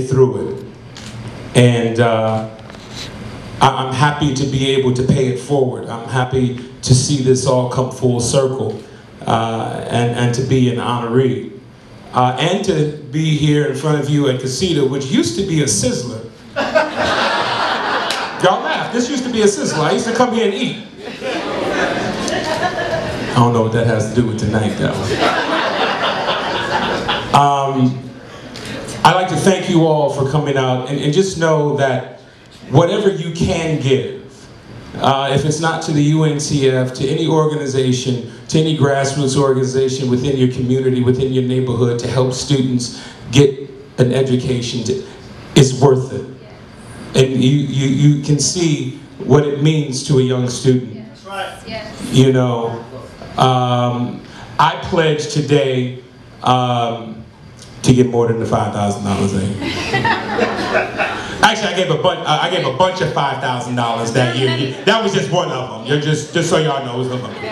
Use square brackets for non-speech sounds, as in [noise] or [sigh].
through it. And uh, I- I'm happy to be able to pay it forward. I'm happy to see this all come full circle uh, and, and to be an honoree. Uh, and to be here in front of you at Casita, which used to be a sizzler. [laughs] Y'all laugh. This used to be a sizzler. I used to come here and eat. I don't know what that has to do with tonight, though. Um, I'd like to thank you all for coming out and, and just know that whatever you can give, uh, if it's not to the UNCF, to any organization, to any grassroots organization within your community, within your neighborhood to help students get an education, to, is worth it. And you, you, you can see what it means to a young student. That's right. Yes. You know, um, I pledge today um, to get more than the five thousand dollars. Eh? Actually, I gave a bunch. Uh, I gave a bunch of five thousand dollars that year. That was just one of them. You're just just so y'all know, it was one of them.